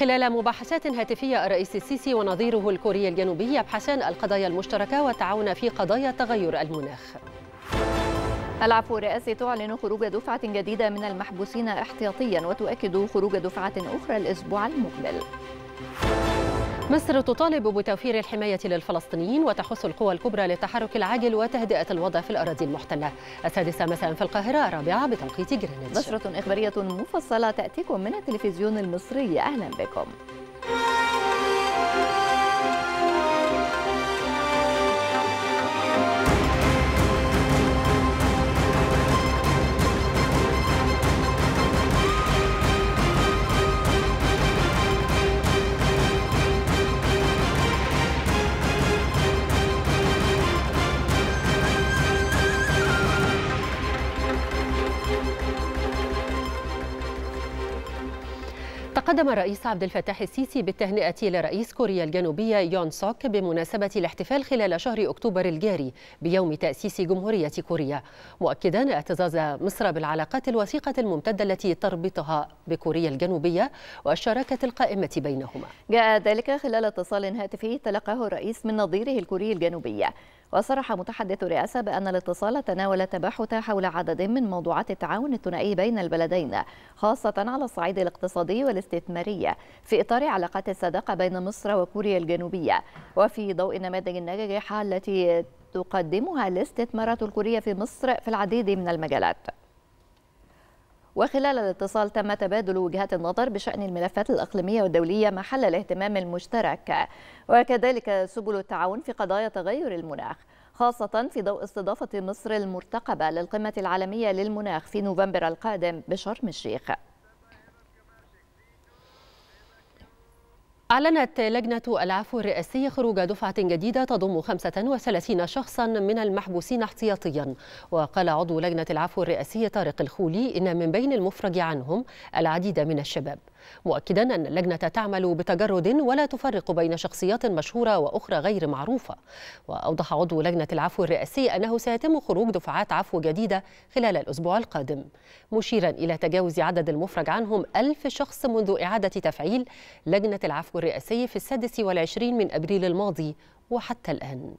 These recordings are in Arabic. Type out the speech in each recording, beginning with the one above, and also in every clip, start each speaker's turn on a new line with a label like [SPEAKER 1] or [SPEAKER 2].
[SPEAKER 1] خلال مباحثات هاتفية الرئيس السيسي ونظيره الكوري الجنوبي يبحثان القضايا المشتركة والتعاون في قضايا تغير المناخ.
[SPEAKER 2] العفو الرئاسي تعلن خروج دفعة جديدة من المحبوسين احتياطيا وتؤكد خروج دفعة أخرى الأسبوع المقبل.
[SPEAKER 1] مصر تطالب بتوفير الحماية للفلسطينيين وتحث القوى الكبرى للتحرك العاجل وتهدئة الوضع في الأراضي المحتلة. السادسة مساء في القاهرة الرابعة بتوقيت جرينتش.
[SPEAKER 2] نشرة إخبارية مفصلة تأتيكم من التلفزيون المصري. أهلا بكم.
[SPEAKER 1] تقدم الرئيس عبد الفتاح السيسي بالتهنئة لرئيس كوريا الجنوبية يون سوك بمناسبة الاحتفال خلال شهر أكتوبر الجاري بيوم تأسيس جمهورية كوريا مؤكدا اعتزاز مصر بالعلاقات الوثيقة الممتدة التي تربطها بكوريا الجنوبية والشراكة القائمة بينهما.
[SPEAKER 2] جاء ذلك خلال اتصال هاتفي تلقاه الرئيس من نظيره الكوري الجنوبي وصرح متحدث الرئاسة بأن الاتصال تناول تباحث حول عدد من موضوعات التعاون الثنائي بين البلدين خاصة على الصعيد الاقتصادي والاستثماري في إطار علاقات الصداقة بين مصر وكوريا الجنوبية وفي ضوء النماذج الناجحة التي تقدمها الاستثمارات الكورية في مصر في العديد من المجالات. وخلال الاتصال تم تبادل وجهات النظر بشأن الملفات الإقليمية والدولية محل الاهتمام المشترك. وكذلك سبل التعاون في قضايا تغير المناخ خاصة في ضوء استضافة مصر المرتقبة للقمة العالمية للمناخ في نوفمبر القادم بشرم الشيخ.
[SPEAKER 1] أعلنت لجنة العفو الرئاسي خروج دفعة جديدة تضم 35 شخصا من المحبوسين احتياطيا. وقال عضو لجنة العفو الرئاسي طارق الخولي إن من بين المفرج عنهم العديد من الشباب. مؤكدا أن اللجنة تعمل بتجرد ولا تفرق بين شخصيات مشهورة وأخرى غير معروفة. وأوضح عضو لجنة العفو الرئاسي أنه سيتم خروج دفعات عفو جديدة خلال الأسبوع القادم. مشيرا إلى تجاوز عدد المفرج عنهم ألف شخص منذ إعادة تفعيل لجنة العفو الرئاسي في السادس والعشرين من أبريل الماضي وحتى الآن.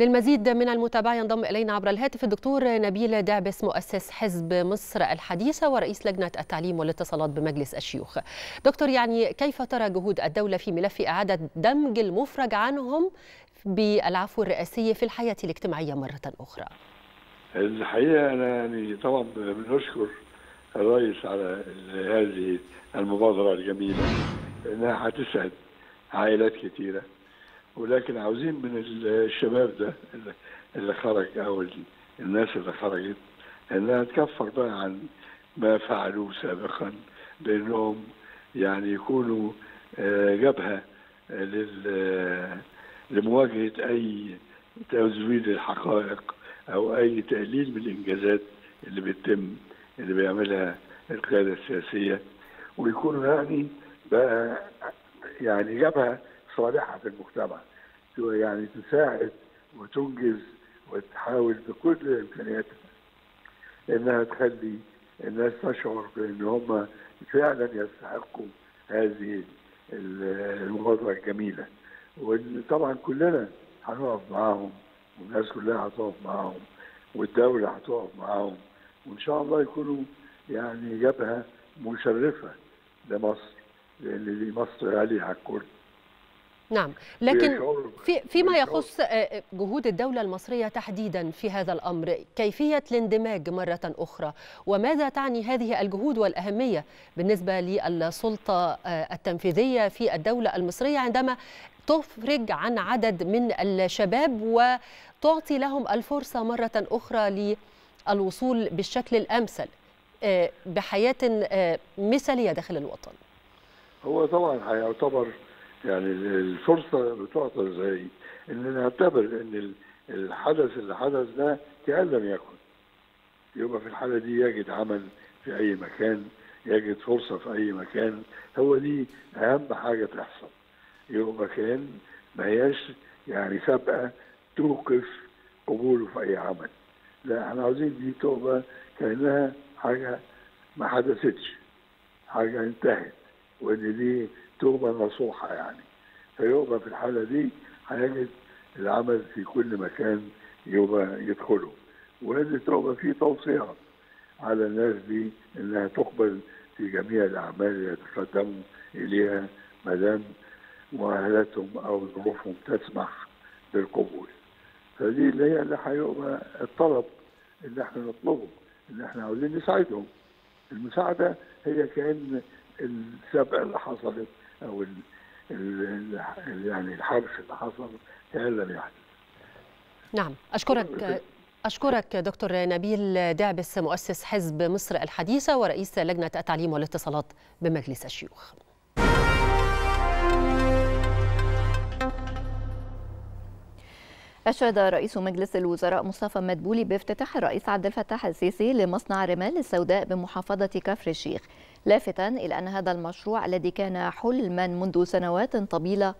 [SPEAKER 1] للمزيد من المتابعة ينضم إلينا عبر الهاتف الدكتور نبيل دعبس مؤسس حزب مصر الحديثة ورئيس لجنة التعليم والاتصالات بمجلس الشيوخ. دكتور يعني كيف ترى جهود الدولة في ملف إعادة دمج المفرج عنهم بالعفو الرئاسي في الحياة الاجتماعية مرة أخرى؟
[SPEAKER 3] الحقيقة أنا يعني طبعا بنشكر الرئيس على هذه المبادرة الجميلة إنها هتسعد عائلات كثيرة ولكن عاوزين من الشباب ده اللي خرج أو الناس اللي خرجت إنها تكفر بقى عن ما فعلوه سابقا بأنهم يعني يكونوا جبهة لمواجهة أي تزويد الحقائق أو أي تقليل من الإنجازات اللي بتتم اللي بيعملها القيادة السياسية. ويكونوا يعني بقى يعني جبهة صالحة في المجتمع. يعني تساعد وتنجز وتحاول بكل إمكانياتها إنها تخلي الناس تشعر بإن هم فعلا يستحقوا هذه المبادره الجميلة. وطبعا كلنا هنقف معاهم والناس كلها هتقف معاهم والدولة هتقف معاهم وإن شاء الله يكونوا يعني جبهة مشرفة لمصر لأن دي مصر غالية على الكل.
[SPEAKER 1] نعم. لكن في فيما يخص جهود الدولة المصرية تحديدا في هذا الأمر كيفية الاندماج مرة أخرى؟ وماذا تعني هذه الجهود والأهمية بالنسبة للسلطة التنفيذية في الدولة المصرية عندما تفرج عن عدد من الشباب وتعطي لهم الفرصة مرة أخرى للوصول بالشكل الأمثل بحياة مثالية داخل الوطن؟
[SPEAKER 3] هو طبعا هيعتبر يعني الفرصة بتعطى إزاي؟ إن نعتبر إن الحدث اللي حدث ده كأن لم يكن. يبقى في الحالة دي يجد عمل في أي مكان، يجد فرصة في أي مكان، هو دي أهم حاجة تحصل. يبقى مكان ما هياش يعني سابقة توقف قبوله في أي عمل. لا إحنا عاوزين دي تبقى كأنها حاجة ما حدثتش حاجة انتهت وإن دي توبة نصوحة يعني. فيبقى في الحالة دي هيجد العمل في كل مكان يبقى يدخله. وان تبقى في توصية على الناس دي إنها تقبل في جميع الأعمال اللي يتقدموا إليها ما دام مؤهلاتهم أو ظروفهم تسمح بالقبول. فدي اللي هي اللي هيبقى الطلب اللي إحنا نطلبه اللي إحنا عاوزين نساعدهم. المساعدة هي كأن السبق اللي حصلت أو ال ال ال يعني الحرش اللي حصل كان لم يحدث
[SPEAKER 1] نعم. أشكرك أشكرك دكتور نبيل دعبس مؤسس حزب مصر الحديثة ورئيس لجنة التعليم والاتصالات بمجلس الشيوخ.
[SPEAKER 2] أشاد رئيس مجلس الوزراء مصطفى مدبولي بافتتاح الرئيس عبد الفتاح السيسي لمصنع رمال السوداء بمحافظة كفر الشيخ. لافتا إلى أن هذا المشروع الذي كان حلما منذ سنوات طويلة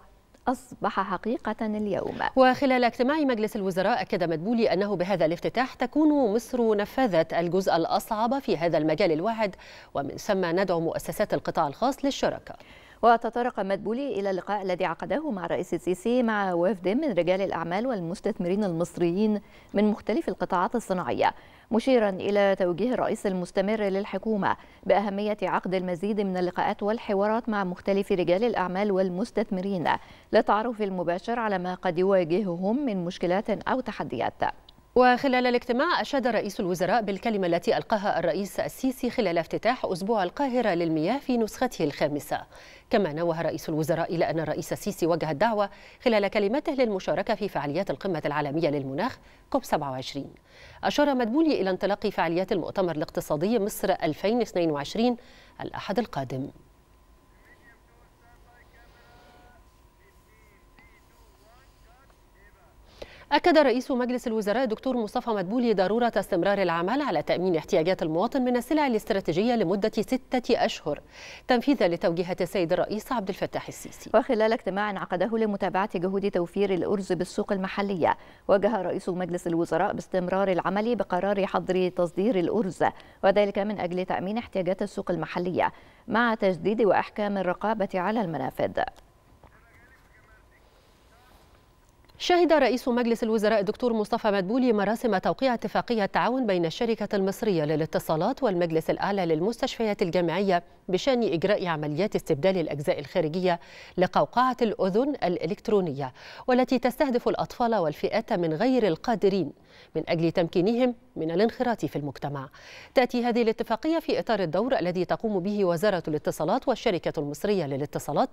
[SPEAKER 2] أصبح حقيقة اليوم.
[SPEAKER 1] وخلال اجتماع مجلس الوزراء أكد مدبولي أنه بهذا الافتتاح تكون مصر نفذت الجزء الأصعب في هذا المجال الواعد ومن ثم ندعو مؤسسات القطاع الخاص للشراكة.
[SPEAKER 2] وتطرق مدبولي إلى اللقاء الذي عقده مع الرئيس السيسي مع وفد من رجال الأعمال والمستثمرين المصريين من مختلف القطاعات الصناعية مشيرا إلى توجيه الرئيس المستمر للحكومة بأهمية عقد المزيد من اللقاءات والحوارات مع مختلف رجال الأعمال والمستثمرين للتعرف المباشر على ما قد يواجههم من مشكلات أو تحديات.
[SPEAKER 1] وخلال الاجتماع أشاد رئيس الوزراء بالكلمة التي ألقاها الرئيس السيسي خلال افتتاح أسبوع القاهرة للمياه في نسخته الخامسة. كما نوه رئيس الوزراء إلى أن الرئيس السيسي وجه الدعوة خلال كلمته للمشاركة في فعاليات القمة العالمية للمناخ كوب 27 أشار مدبولي إلى انطلاق فعاليات المؤتمر الاقتصادي مصر 2022 الأحد القادم. أكد رئيس مجلس الوزراء دكتور مصطفى مدبولي ضرورة استمرار العمل على تأمين احتياجات المواطن من السلع الاستراتيجية لمدة ستة أشهر. تنفيذا لتوجيهات السيد الرئيس عبد الفتاح السيسي.
[SPEAKER 2] وخلال اجتماع عقده لمتابعة جهود توفير الأرز بالسوق المحلية وجه رئيس مجلس الوزراء باستمرار العمل بقرار حظر تصدير الأرز وذلك من أجل تأمين احتياجات السوق المحلية مع تجديد وأحكام الرقابة على المنافذ.
[SPEAKER 1] شهد رئيس مجلس الوزراء الدكتور مصطفى مدبولي مراسم توقيع اتفاقية تعاون بين الشركة المصرية للاتصالات والمجلس الأعلى للمستشفيات الجامعية بشأن إجراء عمليات استبدال الأجزاء الخارجية لقوقعة الأذن الإلكترونية والتي تستهدف الأطفال والفئات من غير القادرين. من أجل تمكينهم من الانخراط في المجتمع. تأتي هذه الاتفاقية في إطار الدور الذي تقوم به وزارة الاتصالات والشركة المصرية للاتصالات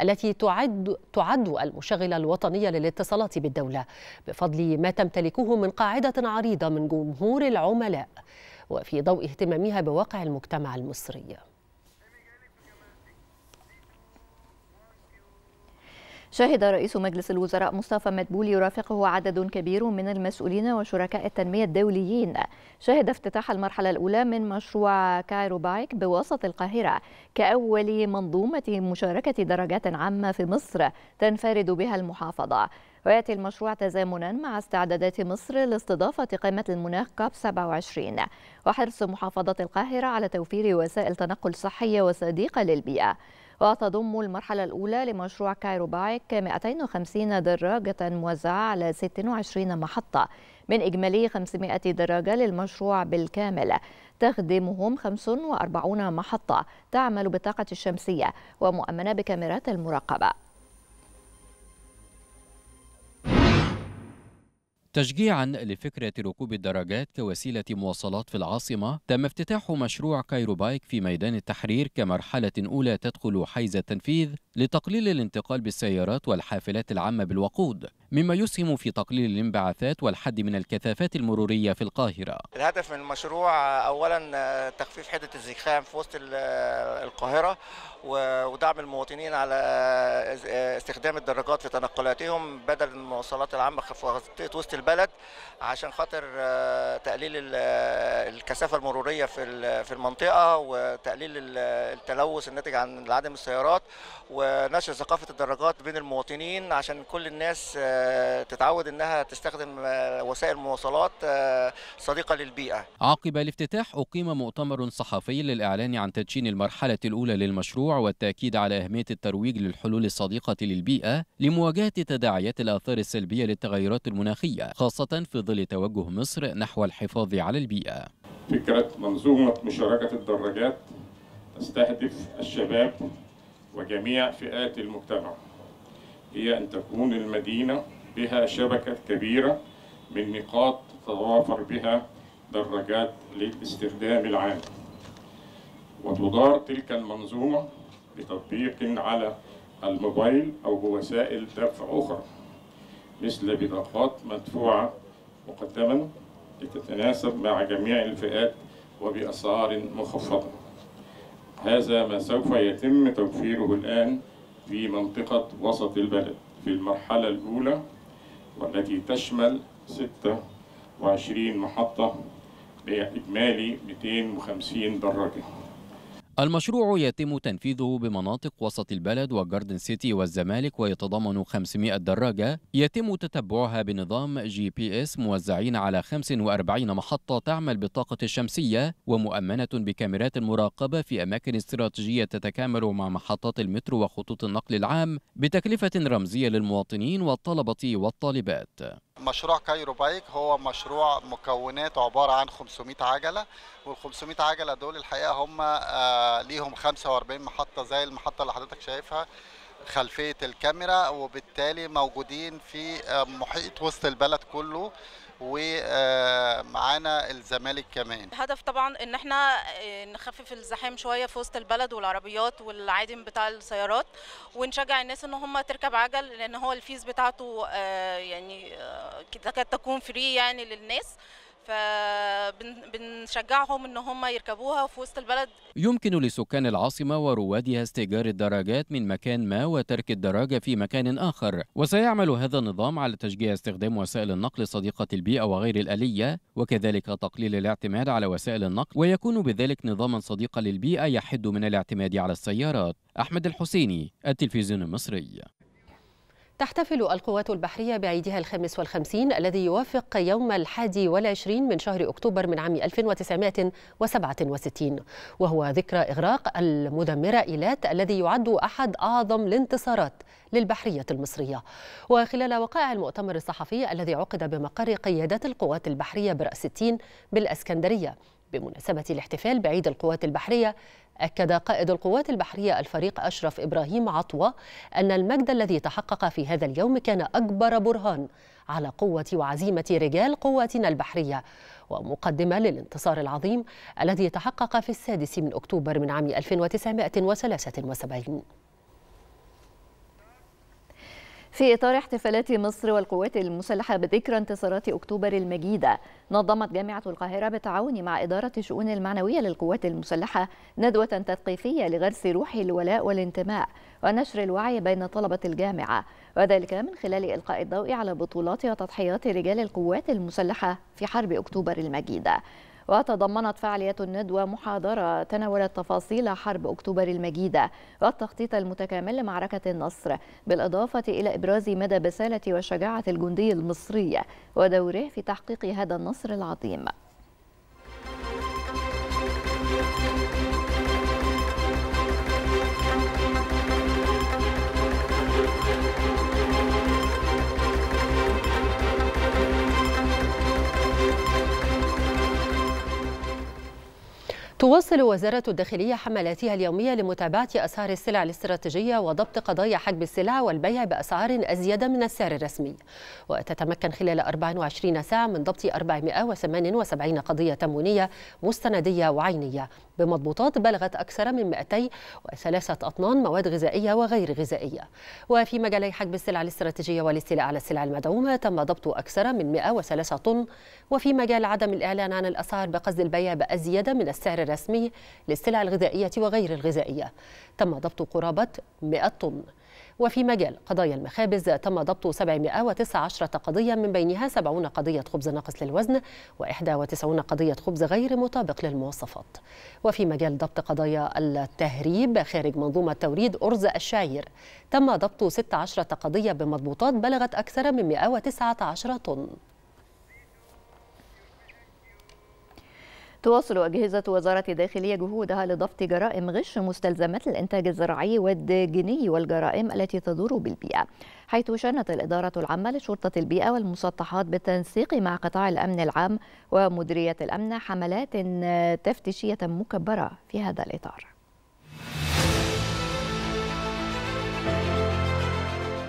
[SPEAKER 1] التي تعد, تعد المشغلة الوطنية للاتصالات بالدولة بفضل ما تمتلكه من قاعدة عريضة من جمهور العملاء وفي ضوء اهتمامها بواقع المجتمع المصري.
[SPEAKER 2] شهد رئيس مجلس الوزراء مصطفى مدبولي يرافقه عدد كبير من المسؤولين وشركاء التنمية الدوليين. شهد افتتاح المرحلة الأولى من مشروع كايرو بايك بوسط القاهرة كأول منظومة مشاركة درجات عامة في مصر تنفرد بها المحافظة. ويأتي المشروع تزامنا مع استعدادات مصر لاستضافة قمة المناخ كاب 27 وحرص محافظة القاهرة على توفير وسائل تنقل صحية وصديقة للبيئة. وتضم المرحلة الأولى لمشروع كايرو بايك 250 دراجة موزعة على 26 محطة. من إجمالي 500 دراجة للمشروع بالكامل. تخدمهم 45 محطة تعمل بالطاقة الشمسية ومؤمنة بكاميرات المراقبة.
[SPEAKER 4] تشجيعا لفكرة ركوب الدراجات كوسيلة مواصلات في العاصمة تم افتتاح مشروع كايرو بايك في ميدان التحرير كمرحلة أولى تدخل حيز التنفيذ لتقليل الانتقال بالسيارات والحافلات العامة بالوقود مما يسهم في تقليل الانبعاثات والحد من الكثافات المرورية في القاهرة.
[SPEAKER 5] الهدف من المشروع أولا تخفيف حدة الزخام في وسط القاهرة ودعم المواطنين على استخدام الدراجات في تنقلاتهم بدل المواصلات العامة في وسط البلد عشان خاطر تقليل الكثافة المرورية في في المنطقة وتقليل التلوث الناتج عن عدم السيارات ونشر ثقافة الدراجات بين المواطنين عشان كل الناس تتعود إنها تستخدم وسائل مواصلات صديقة للبيئة.
[SPEAKER 4] عقب الافتتاح أقيم مؤتمر صحفي للإعلان عن تدشين المرحلة الأولى للمشروع والتأكيد على أهمية الترويج للحلول الصديقة للبيئة لمواجهة تداعيات الآثار السلبية للتغيرات المناخية خاصة في ظل توجه مصر نحو الحفاظ على البيئة.
[SPEAKER 6] فكرة منظومة مشاركة الدراجات تستهدف الشباب وجميع فئات المجتمع. هي أن تكون المدينة بها شبكة كبيرة من نقاط تتوافر بها دراجات للاستخدام العام. وتدار تلك المنظومة بتطبيق على الموبايل أو بوسائل دفع أخرى مثل بطاقات مدفوعة مقدما لتتناسب مع جميع الفئات وبأسعار مخفضة. هذا ما سوف يتم توفيره الآن في منطقة وسط البلد في المرحلة الأولى والتي تشمل 26 محطة بإجمالي 250 دراجة.
[SPEAKER 4] المشروع يتم تنفيذه بمناطق وسط البلد وجاردن سيتي والزمالك ويتضمن 500 دراجة. يتم تتبعها بنظام GPS موزعين على 45 محطة تعمل بالطاقة الشمسية ومؤمنة بكاميرات المراقبة في أماكن استراتيجية تتكامل مع محطات المترو وخطوط النقل العام بتكلفة رمزية للمواطنين والطلبة والطالبات.
[SPEAKER 7] مشروع كايرو بايك هو مشروع مكوناته عبارة عن 500 عجلة وال 500 عجلة دول الحقيقة هم آه ليهم 45 محطة زي المحطة اللي حضرتك شايفها خلفية الكاميرا وبالتالي موجودين في آه محيط وسط البلد كله. ومعانا الزمالك كمان.
[SPEAKER 8] الهدف طبعا إن إحنا نخفف الزحام شوية في وسط البلد والعربيات والعادم بتاع السيارات ونشجع الناس إن هم تركب عجل لأن هو ال fees بتاعته يعني تكاد تكون free يعني للناس. فبنشجعهم إن هم يركبوها في وسط البلد.
[SPEAKER 4] يمكن لسكان العاصمة وروادها استئجار الدراجات من مكان ما وترك الدراجة في مكان آخر. وسيعمل هذا النظام على تشجيع استخدام وسائل النقل صديقة البيئة وغير الآلية وكذلك تقليل الاعتماد على وسائل النقل. ويكون بذلك نظاما صديقا للبيئة يحد من الاعتماد على السيارات. أحمد الحسيني التلفزيون المصري.
[SPEAKER 1] تحتفل القوات البحرية بعيدها الخامس والخمسين الذي يوافق يوم الحادي والعشرين من شهر أكتوبر من عام 1967 وهو ذكرى إغراق المدمرة إيلات الذي يعد أحد أعظم الانتصارات للبحرية المصرية. وخلال وقائع المؤتمر الصحفي الذي عقد بمقر قيادة القوات البحرية برأس التين بالأسكندرية بمناسبة الاحتفال بعيد القوات البحرية أكد قائد القوات البحرية الفريق أشرف إبراهيم عطوة أن المجد الذي تحقق في هذا اليوم كان أكبر برهان على قوة وعزيمة رجال قواتنا البحرية ومقدمة للانتصار العظيم الذي تحقق في السادس من أكتوبر من عام 1973
[SPEAKER 2] في إطار احتفالات مصر والقوات المسلحة بذكرى انتصارات أكتوبر المجيدة نظمت جامعة القاهرة بالتعاون مع إدارة الشؤون المعنوية للقوات المسلحة ندوة تثقيفية لغرس روح الولاء والانتماء ونشر الوعي بين طلبة الجامعة وذلك من خلال إلقاء الضوء على بطولات وتضحيات رجال القوات المسلحة في حرب أكتوبر المجيدة. وتضمنت فعالية الندوة محاضرة تناولت تفاصيل حرب أكتوبر المجيدة والتخطيط المتكامل لمعركة النصر بالإضافة إلى إبراز مدى بسالة وشجاعة الجندي المصري ودوره في تحقيق هذا النصر العظيم.
[SPEAKER 1] تواصل وزارة الداخلية حملاتها اليومية لمتابعة أسعار السلع الاستراتيجية وضبط قضايا حجب السلع والبيع بأسعار أزيد من السعر الرسمي. وتتمكن خلال 24 ساعة من ضبط 478 قضية تموينية مستندية وعينية. بمضبوطات بلغت أكثر من 203 أطنان مواد غذائية وغير غذائية. وفي مجالي حجب السلع الاستراتيجية والاستيلاء على السلع المدعومة تم ضبط أكثر من 103 طن. وفي مجال عدم الإعلان عن الأسعار بقصد البيع بأزيد من السعر الرسمي للسلع الغذائية وغير الغذائية. تم ضبط قرابة 100 طن. وفي مجال قضايا المخابز تم ضبط 719 قضية من بينها 70 قضية خبز ناقص للوزن و91 قضية خبز غير مطابق للمواصفات. وفي مجال ضبط قضايا التهريب خارج منظومة توريد أرز الشعير تم ضبط 16 قضية بمضبوطات بلغت أكثر من 119 طن.
[SPEAKER 2] تواصل أجهزة وزارة الداخلية جهودها لضبط جرائم غش مستلزمات الإنتاج الزراعي والدجني والجرائم التي تدور بالبيئة حيث شنت الإدارة العامة لشرطة البيئة والمسطحات بالتنسيق مع قطاع الأمن العام ومديرية الأمن حملات تفتيشية مكبرة في هذا الإطار.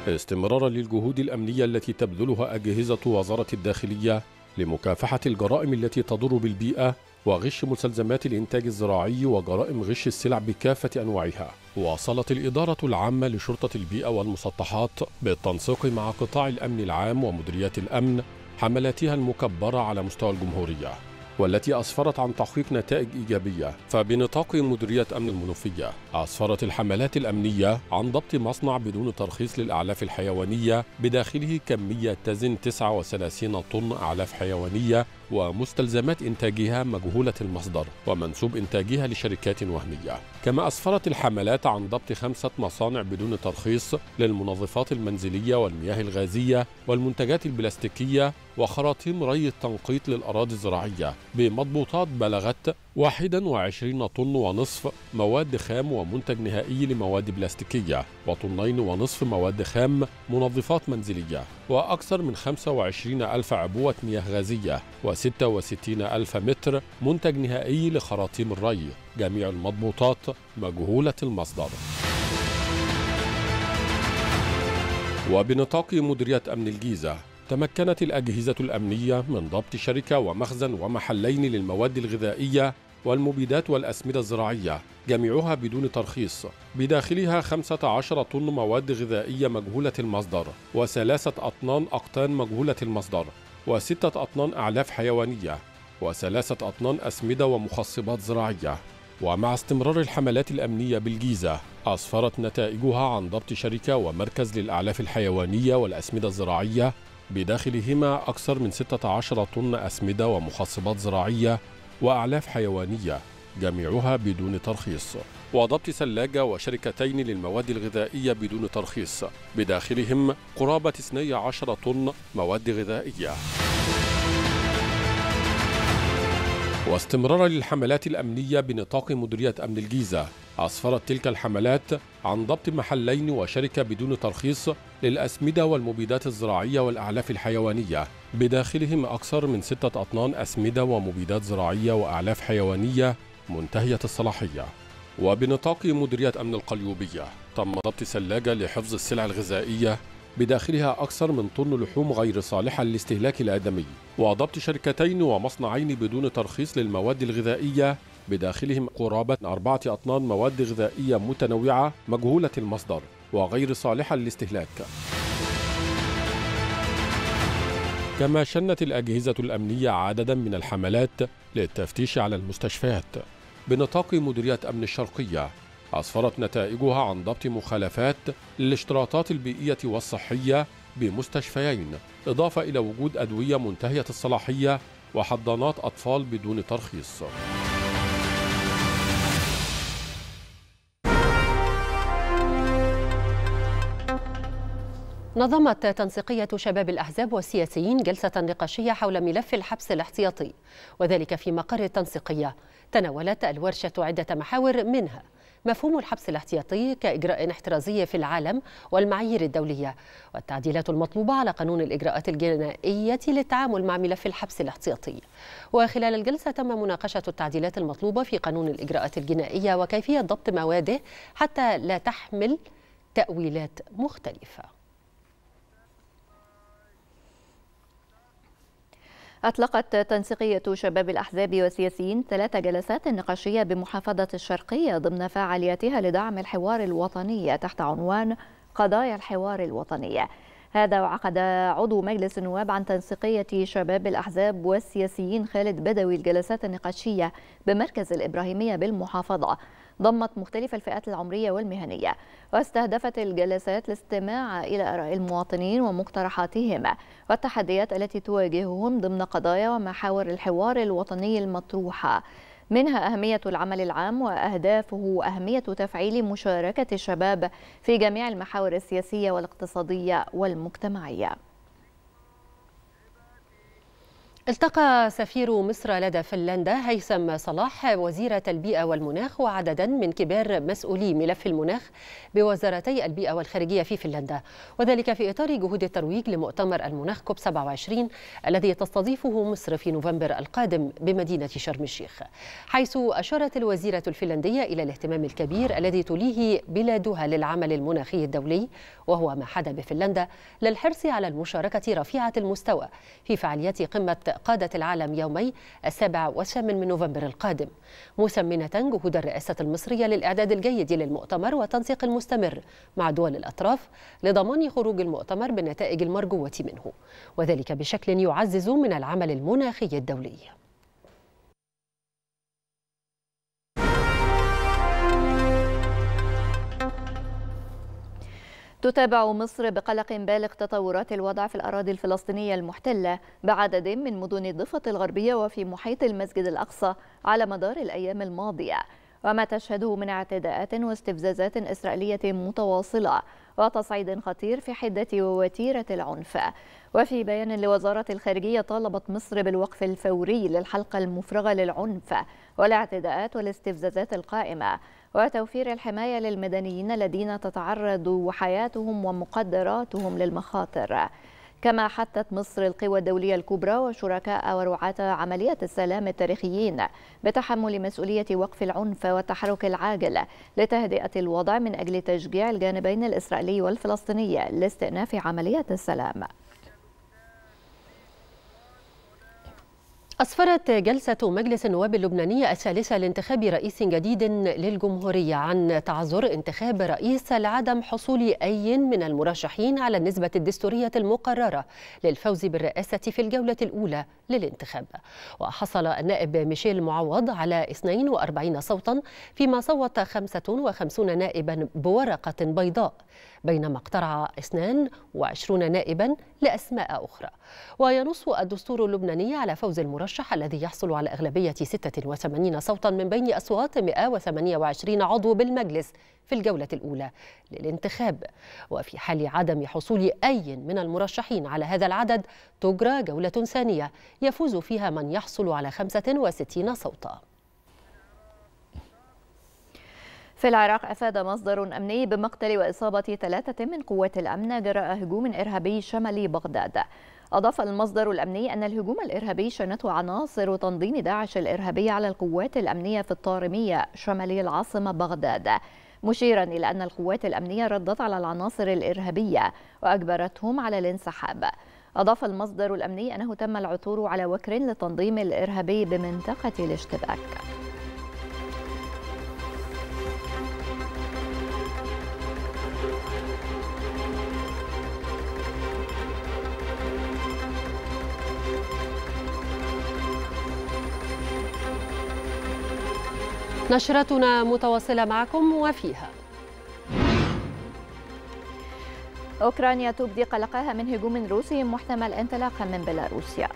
[SPEAKER 9] استمرارا للجهود الأمنية التي تبذلها أجهزة وزارة الداخلية لمكافحة الجرائم التي تضر بالبيئة وغش مستلزمات الإنتاج الزراعي وجرائم غش السلع بكافة أنواعها. واصلت الإدارة العامة لشرطة البيئة والمسطحات بالتنسيق مع قطاع الأمن العام ومديريات الأمن حملاتها المكبرة على مستوى الجمهورية. والتي أسفرت عن تحقيق نتائج إيجابية. فبنطاق مديرية أمن المنوفية أسفرت الحملات الأمنية عن ضبط مصنع بدون ترخيص للأعلاف الحيوانية بداخله كمية تزن 39 طن أعلاف حيوانية ومستلزمات إنتاجها مجهولة المصدر ومنسوب إنتاجها لشركات وهمية. كما أسفرت الحملات عن ضبط خمسة مصانع بدون ترخيص للمنظفات المنزلية والمياه الغازية والمنتجات البلاستيكية وخراطيم ري التنقيط للأراضي الزراعية بمضبوطات بلغت 21 طن ونصف مواد خام ومنتج نهائي لمواد بلاستيكية وطنين ونصف مواد خام منظفات منزلية وأكثر من 25 ألف عبوة مياه غازية و66 ألف متر منتج نهائي لخراطيم الري جميع المضبوطات مجهولة المصدر. وبنطاق مديرية أمن الجيزة تمكنت الأجهزة الأمنية من ضبط شركة ومخزن ومحلين للمواد الغذائية والمبيدات والأسمدة الزراعية جميعها بدون ترخيص. بداخلها 15 طن مواد غذائية مجهولة المصدر وثلاثة أطنان أقطان مجهولة المصدر وستة أطنان أعلاف حيوانية وثلاثة أطنان أسمدة ومخصبات زراعية. ومع استمرار الحملات الأمنية بالجيزة أسفرت نتائجها عن ضبط شركة ومركز للأعلاف الحيوانية والأسمدة الزراعية بداخلهما أكثر من 16 طن أسمدة ومخصبات زراعية وأعلاف حيوانية جميعها بدون ترخيص. وضبط ثلاجة وشركتين للمواد الغذائية بدون ترخيص. بداخلهم قرابة 12 طن مواد غذائية. واستمرارا للحملات الأمنية بنطاق مديرية أمن الجيزة. أسفرت تلك الحملات عن ضبط محلين وشركة بدون ترخيص للأسمدة والمبيدات الزراعية والأعلاف الحيوانية. بداخلهم أكثر من ستة أطنان أسمدة ومبيدات زراعية وأعلاف حيوانية منتهية الصلاحية. وبنطاق مديرية أمن القليوبية تم ضبط ثلاجة لحفظ السلع الغذائية بداخلها أكثر من طن لحوم غير صالحة للاستهلاك الآدمي. وضبط شركتين ومصنعين بدون ترخيص للمواد الغذائية. بداخلهم قرابة أربعة أطنان مواد غذائية متنوعة مجهولة المصدر وغير صالحة للاستهلاك. كما شنت الأجهزة الأمنية عددا من الحملات للتفتيش على المستشفيات. بنطاق مديرية أمن الشرقية أسفرت نتائجها عن ضبط مخالفات للاشتراطات البيئية والصحية بمستشفيين إضافة إلى وجود أدوية منتهية الصلاحية وحضانات أطفال بدون ترخيص.
[SPEAKER 1] نظمت تنسيقية شباب الأحزاب والسياسيين جلسة نقاشية حول ملف الحبس الاحتياطي وذلك في مقر التنسيقية. تناولت الورشة عدة محاور منها. مفهوم الحبس الاحتياطي كإجراء احترازي في العالم والمعايير الدولية والتعديلات المطلوبة على قانون الإجراءات الجنائية للتعامل مع ملف الحبس الاحتياطي. وخلال الجلسة تم مناقشة التعديلات المطلوبة في قانون الإجراءات الجنائية وكيفية ضبط مواده حتى لا تحمل تأويلات مختلفة.
[SPEAKER 2] أطلقت تنسيقية شباب الأحزاب والسياسيين ثلاث جلسات نقاشية بمحافظة الشرقية ضمن فعالياتها لدعم الحوار الوطني تحت عنوان قضايا الحوار الوطني. هذا وعقد عضو مجلس النواب عن تنسيقية شباب الأحزاب والسياسيين خالد بدوي الجلسات النقاشية بمركز الإبراهيمية بالمحافظة. ضمت مختلف الفئات العمرية والمهنية واستهدفت الجلسات الاستماع إلى آراء المواطنين ومقترحاتهم والتحديات التي تواجههم ضمن قضايا ومحاور الحوار الوطني المطروحة. منها أهمية العمل العام وأهدافه وأهمية تفعيل مشاركة الشباب في جميع المحاور السياسية والاقتصادية والمجتمعية.
[SPEAKER 1] التقى سفير مصر لدى فنلندا هيثم صلاح وزيرة البيئة والمناخ وعددا من كبار مسؤولي ملف المناخ بوزارتي البيئة والخارجية في فنلندا. وذلك في إطار جهود الترويج لمؤتمر المناخ كوب 27 الذي تستضيفه مصر في نوفمبر القادم بمدينة شرم الشيخ. حيث أشارت الوزيرة الفنلندية إلى الاهتمام الكبير الذي توليه بلادها للعمل المناخي الدولي وهو ما حدا بفنلندا للحرص على المشاركة رفيعة المستوى في فعاليات قمة قادة العالم يومي السابع والثامن من نوفمبر القادم. مثمنة جهود الرئاسة المصرية للإعداد الجيد للمؤتمر والتنسيق المستمر مع دول الأطراف لضمان خروج المؤتمر بالنتائج المرجوة منه وذلك بشكل يعزز من العمل المناخي الدولي.
[SPEAKER 2] تتابع مصر بقلق بالغ تطورات الوضع في الأراضي الفلسطينية المحتلة بعدد من مدن الضفة الغربية وفي محيط المسجد الأقصى على مدار الأيام الماضية. وما تشهده من اعتداءات واستفزازات إسرائيلية متواصلة وتصعيد خطير في حدة ووتيرة العنف. وفي بيان لوزارة الخارجية طالبت مصر بالوقف الفوري للحلقة المفرغة للعنف والاعتداءات والاستفزازات القائمة. وتوفير الحماية للمدنيين الذين تتعرض حياتهم ومقدراتهم للمخاطر. كما حثت مصر القوى الدولية الكبرى وشركاء ورعاة عملية السلام التاريخيين بتحمل مسؤولية وقف العنف والتحرك العاجل لتهدئة الوضع من أجل تشجيع الجانبين الإسرائيلي والفلسطيني لاستئناف عملية السلام.
[SPEAKER 1] أسفرت جلسة مجلس النواب اللبناني الثالثة لانتخاب رئيس جديد للجمهورية عن تعذر انتخاب رئيس لعدم حصول أي من المرشحين على النسبة الدستورية المقررة للفوز بالرئاسة في الجولة الأولى للانتخاب. وحصل النائب ميشيل معوض على 42 صوتا فيما صوت 55 نائبا بورقة بيضاء. بينما اقترع 22 نائبا لأسماء أخرى. وينص الدستور اللبناني على فوز المرشح الذي يحصل على أغلبية 86 صوتا من بين أصوات 128 عضو بالمجلس في الجولة الأولى للانتخاب. وفي حال عدم حصول أي من المرشحين على هذا العدد تجرى جولة ثانية يفوز فيها من يحصل على 65 صوتا.
[SPEAKER 2] في العراق أفاد مصدر أمني بمقتل وإصابة ثلاثة من قوات الأمن جراء هجوم إرهابي شمالي بغداد. أضاف المصدر الأمني أن الهجوم الإرهابي شنته عناصر تنظيم داعش الإرهابي على القوات الأمنية في الطارمية شمالي العاصمة بغداد مشيرا إلى أن القوات الأمنية ردت على العناصر الإرهابية وأجبرتهم على الانسحاب. أضاف المصدر الأمني أنه تم العثور على وكر للتنظيم الإرهابي بمنطقة الاشتباك.
[SPEAKER 1] نشرتنا متواصلة معكم وفيها.
[SPEAKER 2] أوكرانيا تبدي قلقها من هجوم روسي محتمل انطلاقا من بيلاروسيا.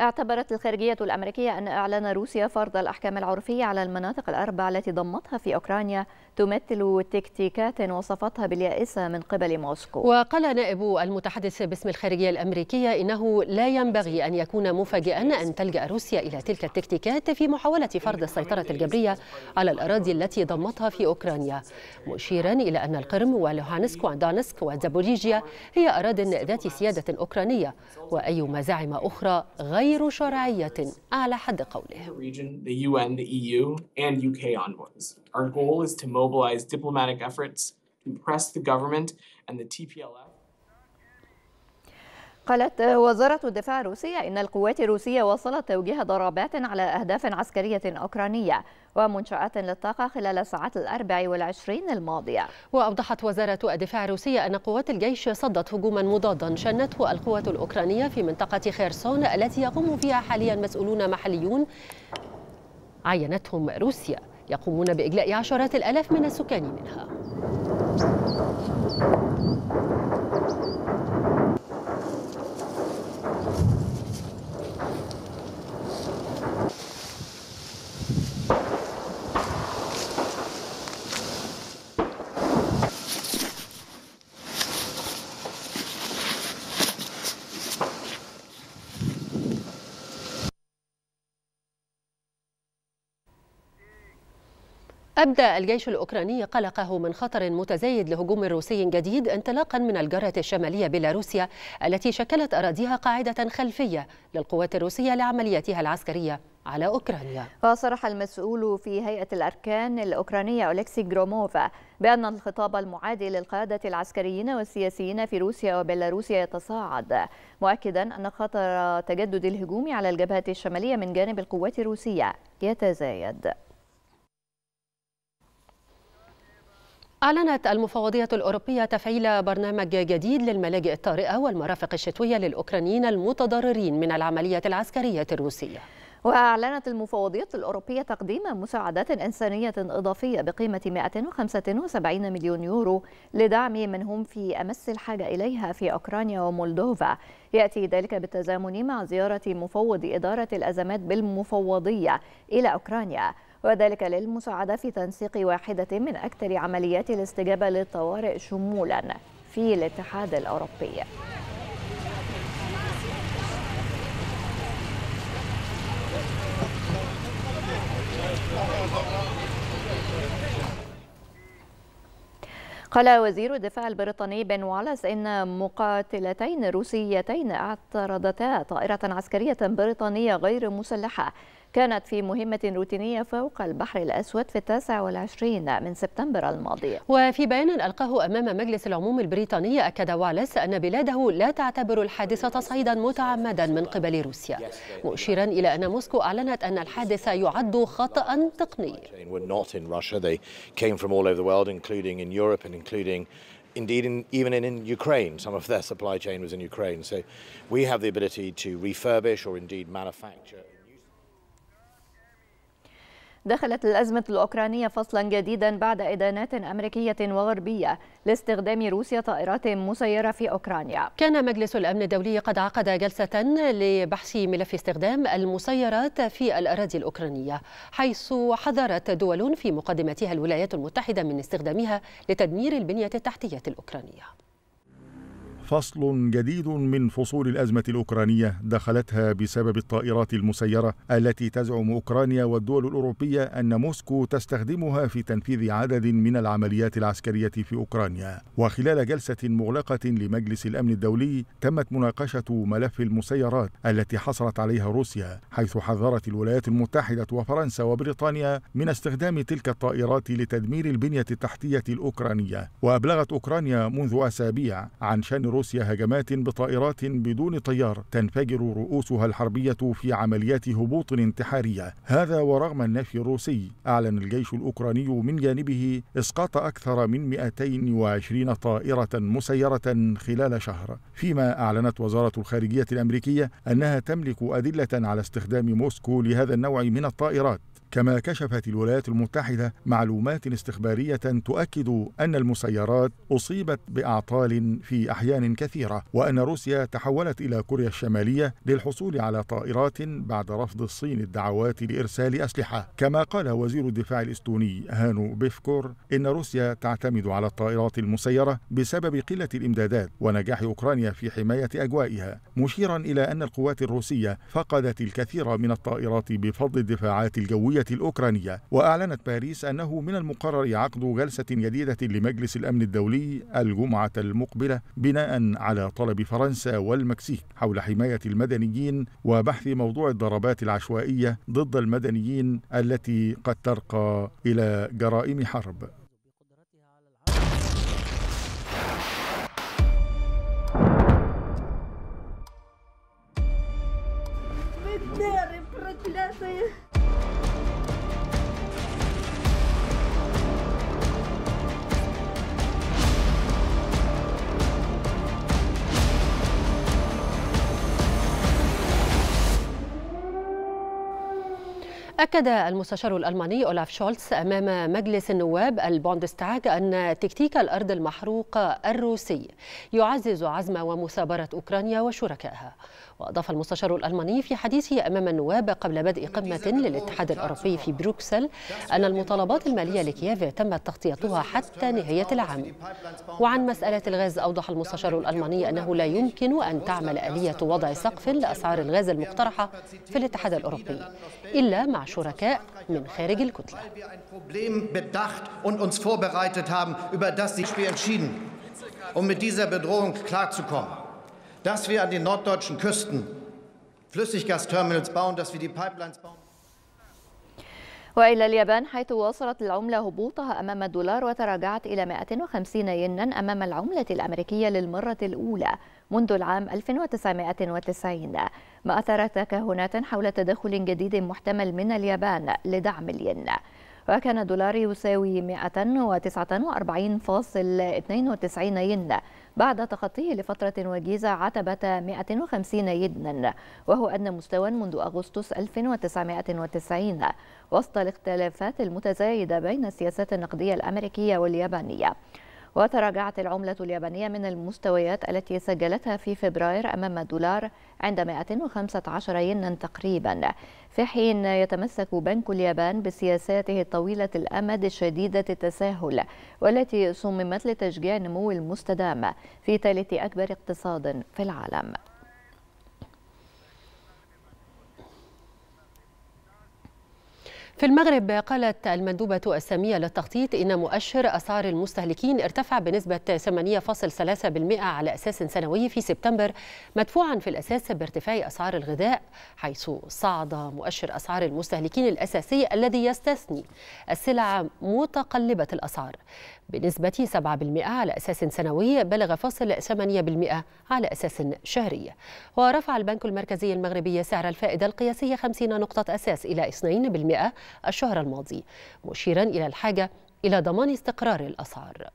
[SPEAKER 2] اعتبرت الخارجية الأمريكية أن إعلان روسيا فرض الأحكام العرفية على المناطق الأربع التي ضمتها في أوكرانيا تمثل تكتيكات وصفتها باليائسة من قبل موسكو.
[SPEAKER 1] وقال نائب المتحدث باسم الخارجية الأمريكية إنه لا ينبغي أن يكون مفاجئا أن تلجأ روسيا إلى تلك التكتيكات في محاولة فرض السيطرة الجبرية على الأراضي التي ضمتها في أوكرانيا مشيرا إلى أن القرم ولوهانسك ودانسك وزابوريجيا هي أراضٍ ذات سيادة أوكرانية وأي مزاعم أخرى غير شرعية على حد قوله
[SPEAKER 10] region, the UN, the EU, and UK envoys. Our goal is to mobilize diplomatic efforts to press the government and the TPLF.
[SPEAKER 2] قالت وزارة الدفاع الروسية إن القوات الروسية واصلت توجيه ضربات على أهداف عسكرية أوكرانية ومنشآت للطاقة خلال الساعات الأربع والعشرين الماضية.
[SPEAKER 1] وأوضحت وزارة الدفاع الروسية أن قوات الجيش صدت هجوما مضادا شنته القوات الأوكرانية في منطقة خيرسون التي يقوم فيها حاليا مسؤولون محليون. عينتهم روسيا. يقومون بإجلاء عشرات الآلاف من السكان منها. أبدى الجيش الأوكراني قلقه من خطر متزايد لهجوم روسي جديد انطلاقا من الجارة الشمالية بيلاروسيا التي شكلت أراضيها قاعدة خلفية للقوات الروسية لعملياتها العسكرية على أوكرانيا.
[SPEAKER 2] وصرح المسؤول في هيئة الأركان الأوكرانية أولكسي جروموفا بأن الخطاب المعادي للقادة العسكريين والسياسيين في روسيا وبيلاروسيا يتصاعد مؤكدا أن خطر تجدد الهجوم على الجبهة الشمالية من جانب القوات الروسية. يتزايد.
[SPEAKER 1] أعلنت المفوضية الأوروبية تفعيل برنامج جديد للملاجئ الطارئة والمرافق الشتوية للأوكرانيين المتضررين من العملية العسكرية الروسية.
[SPEAKER 2] وأعلنت المفوضية الأوروبية تقديم مساعدات إنسانية إضافية بقيمة 175 مليون يورو لدعم من هم في أمس الحاجة إليها في أوكرانيا ومولدوفا. يأتي ذلك بالتزامن مع زيارة مفوض إدارة الأزمات بالمفوضية إلى أوكرانيا. وذلك للمساعدة في تنسيق واحدة من أكثر عمليات الاستجابة للطوارئ شمولا في الاتحاد الأوروبي. قال وزير الدفاع البريطاني بن والاس إن مقاتلتين روسيتين اعترضتا طائرة عسكرية بريطانية غير مسلحة كانت في مهمة روتينية فوق البحر الأسود في التاسع والعشرين من سبتمبر الماضي
[SPEAKER 1] وفي بيان ألقاه أمام مجلس العموم البريطاني أكد والاس أن بلاده لا تعتبر الحادثة تصعيدا متعمدا من قبل روسيا مشيرا إلى أن موسكو أعلنت أن الحادث يعد خطأ تقني
[SPEAKER 11] indeed in, even in, in Ukraine, some of their supply chain was in Ukraine. So we have the ability to refurbish or indeed manufacture.
[SPEAKER 2] دخلت الأزمة الأوكرانية فصلا جديدا بعد إدانات أمريكية وغربية لاستخدام روسيا طائرات مسيرة في أوكرانيا.
[SPEAKER 1] كان مجلس الأمن الدولي قد عقد جلسة لبحث ملف استخدام المسيرات في الأراضي الأوكرانية حيث حذرت دول في مقدمتها الولايات المتحدة من استخدامها لتدمير البنية التحتية الأوكرانية.
[SPEAKER 12] فصل جديد من فصول الأزمة الأوكرانية دخلتها بسبب الطائرات المسيرة التي تزعم أوكرانيا والدول الأوروبية أن موسكو تستخدمها في تنفيذ عدد من العمليات العسكرية في أوكرانيا. وخلال جلسة مغلقة لمجلس الأمن الدولي تمت مناقشة ملف المسيرات التي حصلت عليها روسيا حيث حذرت الولايات المتحدة وفرنسا وبريطانيا من استخدام تلك الطائرات لتدمير البنية التحتية الأوكرانية. وأبلغت أوكرانيا منذ أسابيع عن شأن روسيا هجمات بطائرات بدون طيار تنفجر رؤوسها الحربية في عمليات هبوط انتحارية. هذا ورغم النفي الروسي. أعلن الجيش الأوكراني من جانبه إسقاط أكثر من 220 طائرة مسيرة خلال شهر. فيما أعلنت وزارة الخارجية الأمريكية أنها تملك أدلة على استخدام موسكو لهذا النوع من الطائرات. كما كشفت الولايات المتحدة معلومات استخبارية تؤكد أن المسيرات أصيبت بأعطال في أحيان كثيرة وأن روسيا تحولت إلى كوريا الشمالية للحصول على طائرات بعد رفض الصين الدعوات لإرسال أسلحة. كما قال وزير الدفاع الإستوني هانو بيفكور إن روسيا تعتمد على الطائرات المسيرة بسبب قلة الإمدادات ونجاح أوكرانيا في حماية أجوائها. مشيرا إلى أن القوات الروسية فقدت الكثير من الطائرات بفضل الدفاعات الجوية الأوكرانية وأعلنت باريس أنه من المقرر عقد جلسة جديدة لمجلس الأمن الدولي الجمعة المقبلة بناء على طلب فرنسا والمكسيك حول حماية المدنيين وبحث موضوع الضربات العشوائية ضد المدنيين التي قد ترقى إلى جرائم حرب.
[SPEAKER 1] أكد المستشار الألماني أولاف شولتز أمام مجلس النواب البوندستاغ أن تكتيك الأرض المحروقة الروسي يعزز عزم ومثابرة أوكرانيا وشركائها. وأضاف المستشار الألماني في حديثه أمام النواب قبل بدء قمة للاتحاد الأوروبي في بروكسل أن المطالبات المالية لكييف تمت تغطيتها حتى نهاية العام وعن مسألة الغاز أوضح المستشار الألماني أنه لا يمكن أن تعمل آلية وضع سقف لأسعار الغاز المقترحة في الاتحاد الأوروبي إلا مع شركاء من خارج الكتلة
[SPEAKER 13] um mit dieser Bedrohung klarzukommen. Dass wir an den norddeutschen Küsten Flüssiggasterminals bauen, dass wir die Pipelines bauen.
[SPEAKER 2] وإلى اليابان حيث واصلت العملة هبوطها أمام الدولار وتراجعت إلى 150 ينا أمام العملة الأمريكية للمرة الأولى منذ العام 1990 ما أثار تكهنات حول تدخل جديد محتمل من اليابان لدعم الين وكان الدولار يساوي 149.92 ين بعد تخطيه لفترة وجيزة عتبة 150 ينا وهو أدنى مستوى منذ أغسطس 1990 وسط الاختلافات المتزايدة بين السياسات النقدية الأمريكية واليابانية. وتراجعت العملة اليابانية من المستويات التي سجلتها في فبراير أمام الدولار عند 115 ينا تقريبا. في حين يتمسك بنك اليابان بسياساته طويلة الأمد شديدة التساهل والتي صممت لتشجيع النمو المستدام في ثالث أكبر اقتصاد في العالم.
[SPEAKER 1] في المغرب قالت المندوبة السامية للتخطيط إن مؤشر أسعار المستهلكين ارتفع بنسبة 8.3% على أساس سنوي في سبتمبر مدفوعا في الأساس بارتفاع أسعار الغذاء حيث صعد مؤشر أسعار المستهلكين الأساسي الذي يستثني السلع متقلبة الأسعار. بنسبة 7% على أساس سنوي بلغ فاصل 8% على أساس شهري. ورفع البنك المركزي المغربي سعر الفائدة القياسية 50 نقطة أساس إلى 2% الشهر الماضي مشيرا إلى الحاجة إلى ضمان استقرار الأسعار.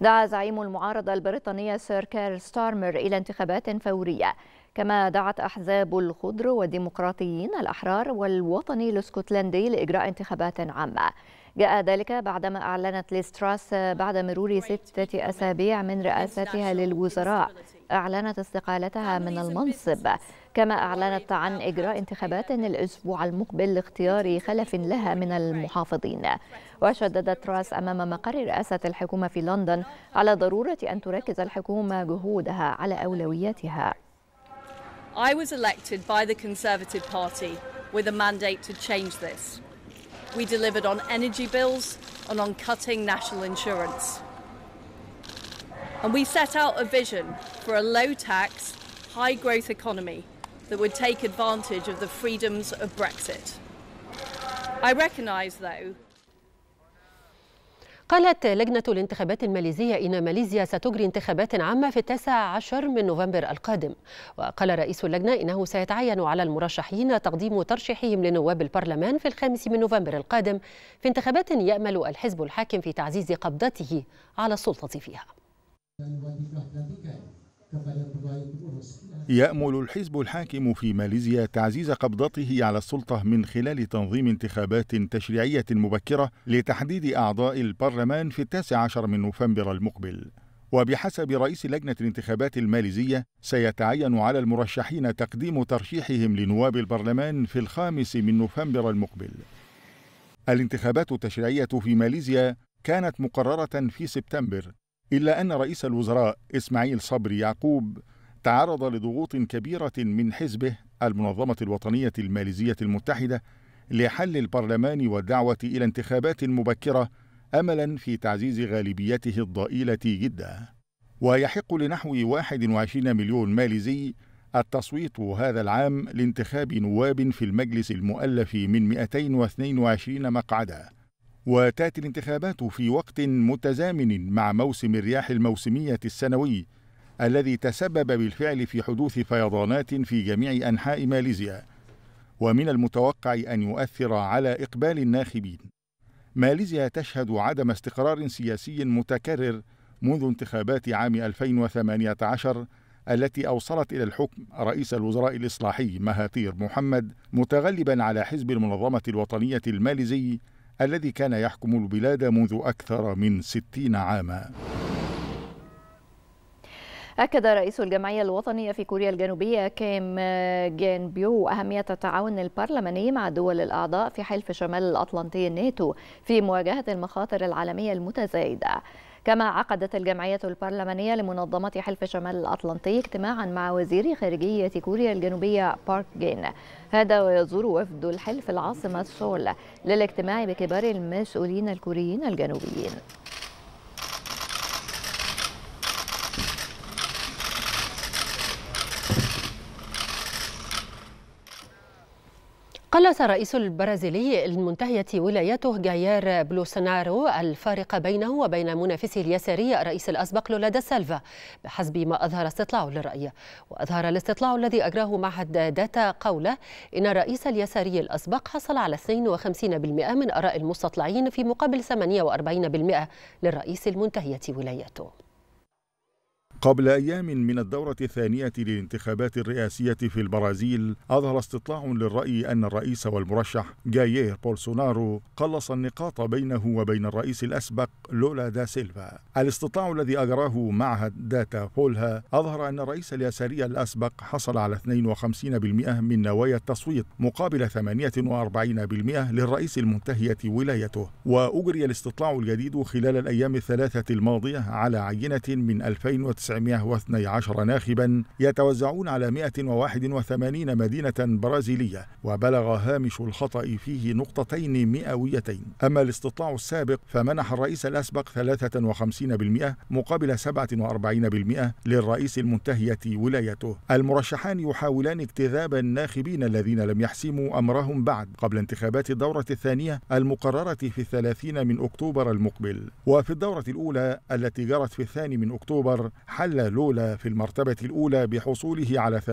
[SPEAKER 2] دعا زعيم المعارضة البريطانية سير كير ستارمر إلى انتخابات فورية. كما دعت أحزاب الخضر والديمقراطيين الأحرار والوطني الاسكتلندي لإجراء انتخابات عامة. جاء ذلك بعدما أعلنت ليز تراس بعد مرور ستة أسابيع من رئاستها للوزراء. أعلنت استقالتها من المنصب. كما أعلنت عن إجراء انتخابات الأسبوع المقبل لاختيار خلف لها من المحافظين. وشددت راس أمام مقر رئاسة الحكومة في لندن على ضرورة أن تركز الحكومة جهودها على أولوياتها.
[SPEAKER 14] I was elected by the Conservative Party with a mandate to change this. We delivered on energy bills and on cutting national insurance. And we set out a vision for a low tax, high growth economy that would take advantage of the freedoms of Brexit. I recognise, though,
[SPEAKER 1] قالت لجنة الانتخابات الماليزية إن ماليزيا ستجري انتخابات عامة في التاسع عشر من نوفمبر القادم. وقال رئيس اللجنة إنه سيتعين على المرشحين تقديم ترشيحهم لنواب البرلمان في الخامس من نوفمبر القادم في انتخابات يأمل الحزب الحاكم في تعزيز قبضته على السلطة فيها.
[SPEAKER 12] يأمل الحزب الحاكم في ماليزيا تعزيز قبضته على السلطة من خلال تنظيم انتخابات تشريعية مبكرة لتحديد أعضاء البرلمان في التاسع عشر من نوفمبر المقبل. وبحسب رئيس لجنة الانتخابات الماليزية سيتعين على المرشحين تقديم ترشيحهم لنواب البرلمان في الخامس من نوفمبر المقبل. الانتخابات التشريعية في ماليزيا كانت مقررة في سبتمبر إلا أن رئيس الوزراء إسماعيل صبري يعقوب تعرض لضغوط كبيرة من حزبه المنظمة الوطنية الماليزية المتحدة لحل البرلمان والدعوة إلى انتخابات مبكرة أملا في تعزيز غالبيته الضئيلة جدا. ويحق لنحو 21 مليون ماليزي التصويت هذا العام لانتخاب نواب في المجلس المؤلف من 222 مقعدا. وتأتي الانتخابات في وقت متزامن مع موسم الرياح الموسمية السنوي الذي تسبب بالفعل في حدوث فيضانات في جميع أنحاء ماليزيا ومن المتوقع أن يؤثر على إقبال الناخبين. ماليزيا تشهد عدم استقرار سياسي متكرر منذ انتخابات عام 2018 التي أوصلت إلى الحكم رئيس الوزراء الإصلاحي مهاتير محمد متغلبا على حزب المنظمة الوطنية الماليزي الذي كان يحكم البلاد منذ أكثر من ستين عاما.
[SPEAKER 2] أكد رئيس الجمعية الوطنية في كوريا الجنوبية كيم جين بيو أهمية التعاون البرلماني مع الدول الأعضاء في حلف شمال الأطلنطي الناتو في مواجهة المخاطر العالمية المتزايدة. كما عقدت الجمعية البرلمانية لمنظمة حلف شمال الأطلنطي اجتماعا مع وزير خارجية كوريا الجنوبية بارك جين. هذا ويزور وفد الحلف العاصمة سول للاجتماع بكبار المسؤولين الكوريين الجنوبيين.
[SPEAKER 1] قلص الرئيس البرازيلي المنتهية ولايته جاير بلوسونارو الفارق بينه وبين منافسه اليساري الرئيس الأسبق لولا دا سيلفا بحسب ما أظهر استطلاع للرأي. وأظهر الاستطلاع الذي أجراه معهد داتا بولها إن الرئيس اليساري الأسبق حصل على 52% من آراء المستطلعين في مقابل 48% للرئيس المنتهية ولايته.
[SPEAKER 12] قبل أيام من الدورة الثانية للانتخابات الرئاسية في البرازيل أظهر استطلاع للرأي أن الرئيس والمرشح جايير بولسونارو قلص النقاط بينه وبين الرئيس الأسبق لولا دا سيلفا. الاستطلاع الذي أجراه معهد داتا بولها أظهر أن الرئيس اليساري الأسبق حصل على 52% من نوايا التصويت مقابل 48% للرئيس المنتهية ولايته. وأجري الاستطلاع الجديد خلال الأيام الثلاثة الماضية على عينة من 2009 912 ناخبا يتوزعون على 181 مدينة برازيلية وبلغ هامش الخطأ فيه نقطتين مئويتين. أما الاستطلاع السابق فمنح الرئيس الأسبق 53% مقابل 47% للرئيس المنتهية ولايته. المرشحان يحاولان اجتذاب الناخبين الذين لم يحسموا أمرهم بعد. قبل انتخابات الدورة الثانية المقررة في الثلاثين من أكتوبر المقبل. وفي الدورة الأولى التي جرت في الثاني من أكتوبر حل لولا في المرتبة الأولى بحصوله على 48%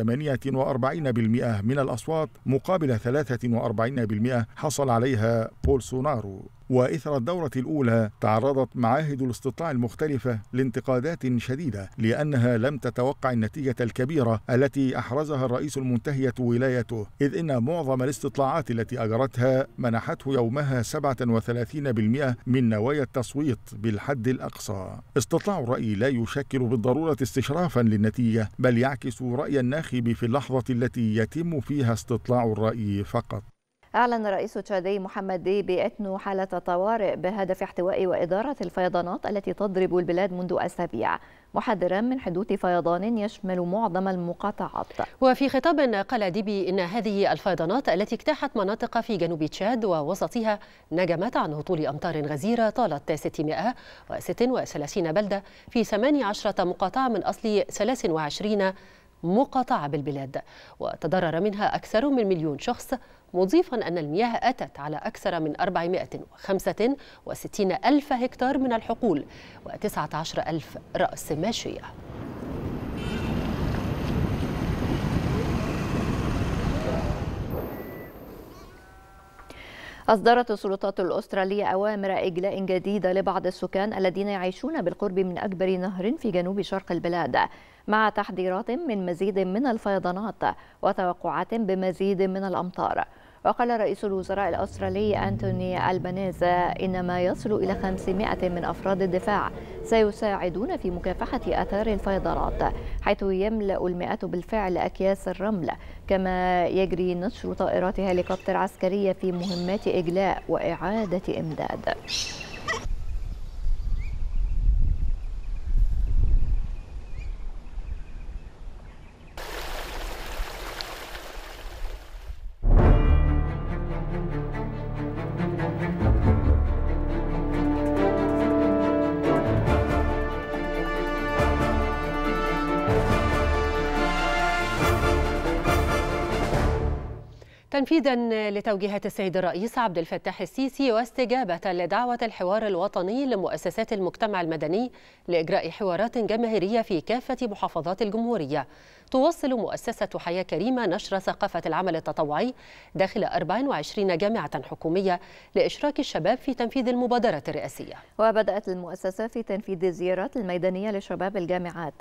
[SPEAKER 12] من الأصوات مقابل 43% حصل عليها بولسونارو. وإثر الدورة الأولى تعرضت معاهد الاستطلاع المختلفة لانتقادات شديدة لأنها لم تتوقع النتيجة الكبيرة التي أحرزها الرئيس المنتهية ولايته إذ إن معظم الاستطلاعات التي أجرتها منحته يومها 37% من نوايا التصويت بالحد الأقصى. استطلاع الرأي لا يشكل بالضرورة استشرافا للنتيجة بل يعكس رأي الناخب في اللحظة التي يتم فيها استطلاع الرأي فقط.
[SPEAKER 2] أعلن الرئيس التشادي محمد ديبي أنه حالة طوارئ بهدف احتواء وإدارة الفيضانات التي تضرب البلاد منذ أسابيع محذرا من حدوث فيضان يشمل معظم المقاطعات.
[SPEAKER 1] وفي خطاب قال ديبي إن هذه الفيضانات التي اجتاحت مناطق في جنوب تشاد ووسطها نجمت عن هطول أمطار غزيرة طالت 636 بلدة في 18 مقاطعة من أصل 23 مقاطعة بالبلاد وتضرر منها أكثر من مليون شخص مضيفا أن المياه أتت على أكثر من 465 ألف هكتار من الحقول و19 ألف رأس ماشية.
[SPEAKER 2] أصدرت السلطات الأسترالية أوامر إجلاء جديدة لبعض السكان الذين يعيشون بالقرب من أكبر نهر في جنوب شرق البلاد مع تحذيرات من مزيد من الفيضانات وتوقعات بمزيد من الأمطار. وقال رئيس الوزراء الأسترالي أنتوني ألبانيز إن ما يصل إلى 500 من أفراد الدفاع سيساعدون في مكافحة آثار الفيضانات حيث يملأ المئات بالفعل أكياس الرمل كما يجري نشر طائرات هليكوبتر عسكرية في مهمات إجلاء وإعادة إمداد.
[SPEAKER 1] تنفيذا لتوجيهات السيد الرئيس عبد الفتاح السيسي واستجابة لدعوة الحوار الوطني لمؤسسات المجتمع المدني لإجراء حوارات جماهيرية في كافة محافظات الجمهورية. تواصل مؤسسة حياة كريمة نشر ثقافة العمل التطوعي داخل 24 جامعة حكومية لإشراك الشباب في تنفيذ المبادرة الرئاسية.
[SPEAKER 2] وبدأت المؤسسة في تنفيذ الزيارات الميدانية لشباب الجامعات